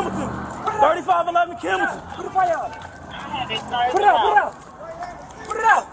3511 Kimbleton. 3511 Kimbleton. Put the fire out. Put it out. Put it out. Put it out.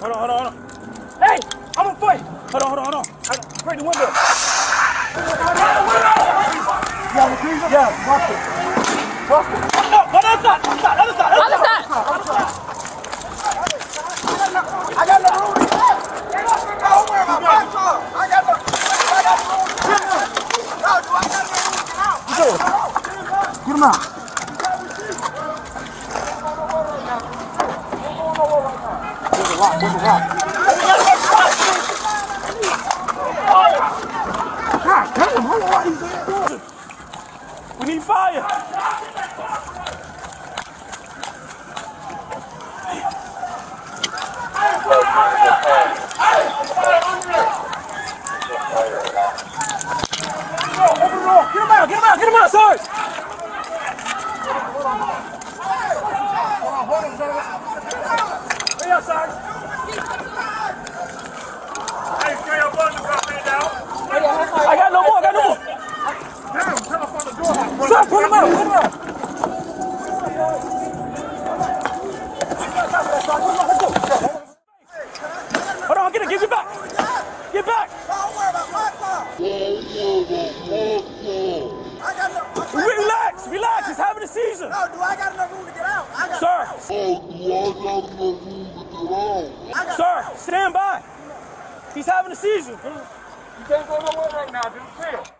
Hold on, hold on, hold on. Hey, I'm gonna fight. Hold on, hold on, hold on. I break the window. Yeah, yeah, watch it. Watch it. No, go the other side, other side, other side, other side. Other side. I got no room. Don't worry about my car. I got no. I got no room. No, do I got no room to get out? Get him out. There's a rock. There's a rock. God damn, hold on. What is that? We need fire. Get him out. Get him out. Get him out, Sarge. Hey, Sarge. I got no more, I got no more. Sir, put him out. Put him out. Hold on, get it, get it back. Get back. Don't worry about my car. I got no. Relax, relax. He's having a seizure. No, do I got enough room to get out? I got. Sir, I got. Sir, stand by. He's having a seizure. You can't go nowhere right now. Just chill.